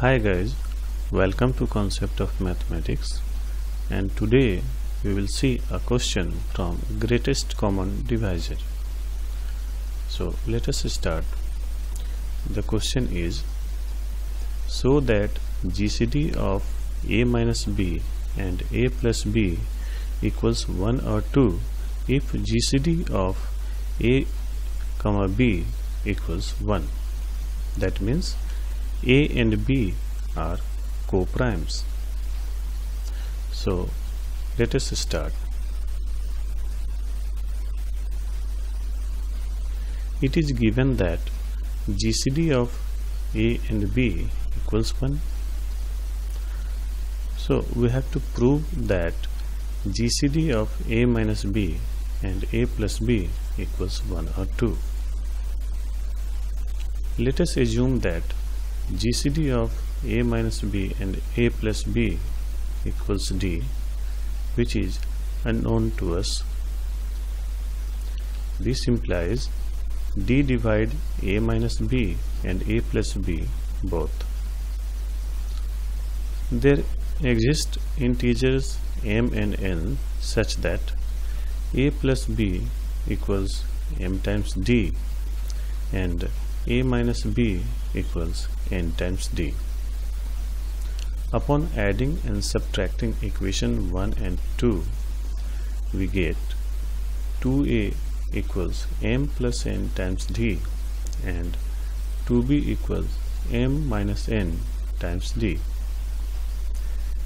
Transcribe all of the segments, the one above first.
Hi guys, welcome to Concept of Mathematics and today we will see a question from greatest common divisor. So let us start. The question is so that GCD of a minus b and a plus b equals 1 or 2 if GCD of a comma b equals 1 that means a and b are co-primes. So let us start. It is given that GCD of a and b equals 1 so we have to prove that GCD of a minus b and a plus b equals 1 or 2 let us assume that GCD of a minus b and a plus b equals d which is unknown to us. This implies d divide a minus b and a plus b both. There exist integers m and n such that a plus b equals m times d and a minus b equals n times d. Upon adding and subtracting equation 1 and 2, we get 2a equals m plus n times d and 2b equals m minus n times d.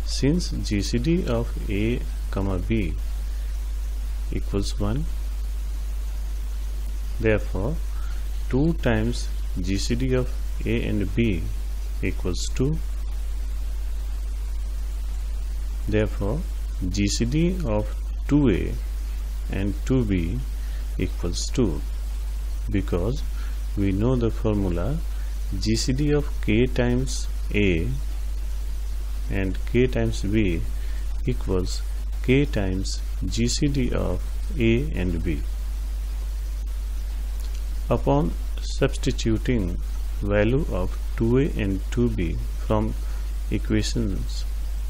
Since GCD of a comma b equals 1, therefore 2 times GCD of A and B equals 2 therefore GCD of 2A and 2B equals 2 because we know the formula GCD of K times A and K times B equals K times GCD of A and B. Upon substituting value of 2a and 2b from equations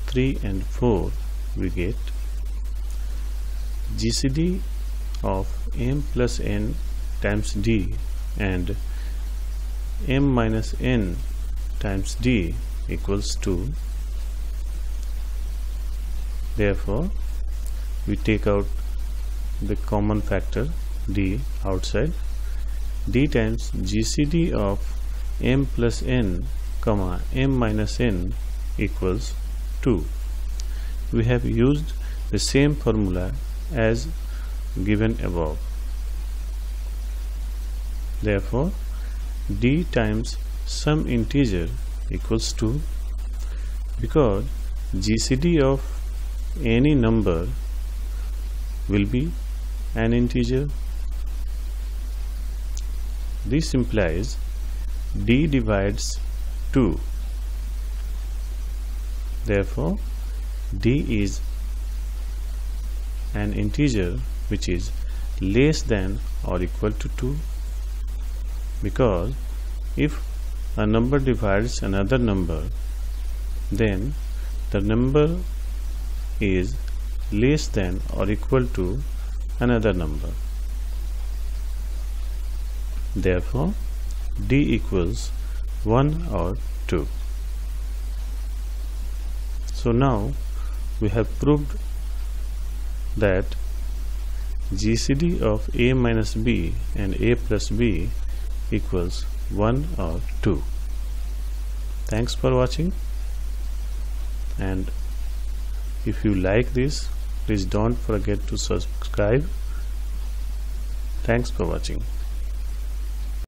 3 and 4 we get GCD of m plus n times d and m minus n times d equals 2 therefore we take out the common factor d outside. D times GCD of m plus n comma m minus n equals 2 we have used the same formula as given above. Therefore d times some integer equals 2 because GCD of any number will be an integer. This implies d divides 2. Therefore, d is an integer which is less than or equal to 2 because if a number divides another number then the number is less than or equal to another number Therefore, D equals 1 or 2. So now we have proved that GCD of A minus B and A plus B equals 1 or 2. Thanks for watching and if you like this please don't forget to subscribe. Thanks for watching.